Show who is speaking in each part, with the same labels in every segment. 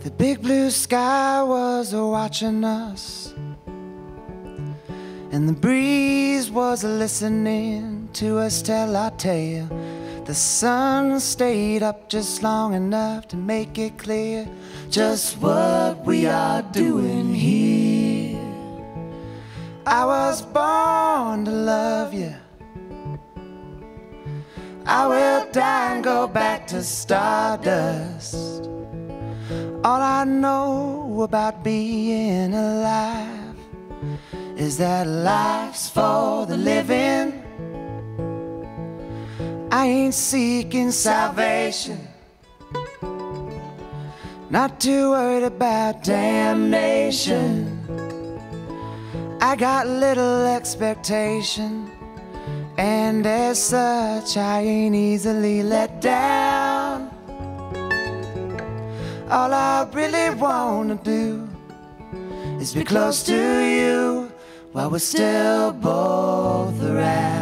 Speaker 1: The big blue sky was watching us, and the breeze was listening to us tell our tale. The sun stayed up just long enough to make it clear just what we are doing here. I was born to love you. I will die and go back to stardust. All I know about being alive is that life's for the living. I ain't seeking salvation, not too worried about damnation. I got little expectation, and as such, I ain't easily let down. All I really wanna do is be close to you while we're still both around.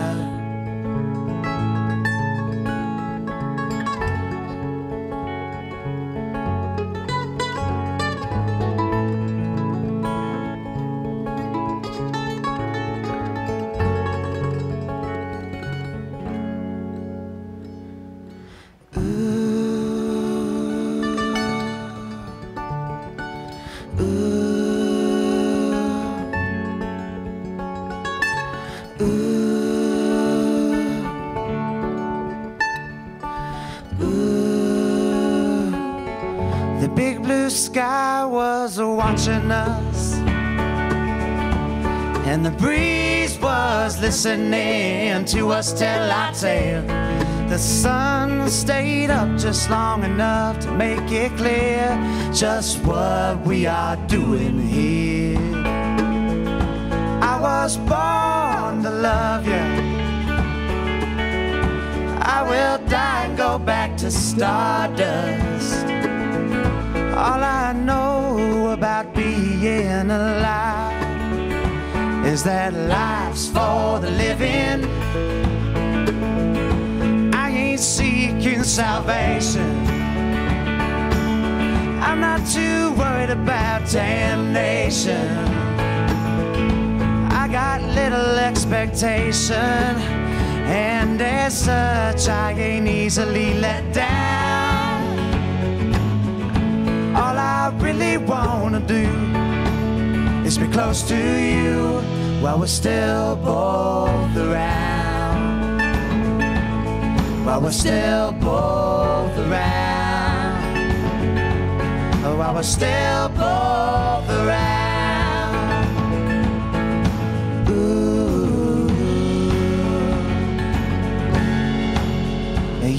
Speaker 1: The big blue sky was watching us, and the breeze was listening to us tell our tale. The sun stayed up just long enough to make it clear just what we are doing here. I was born love you. I will die and go back to stardust. All I know about being alive is that life's for the living. I ain't seeking salvation. I'm not too worried about damnation. Expectation, and as such, I ain't easily let down. All I really wanna do is be close to you while we're still both around. While we're still both around. While we're still both around.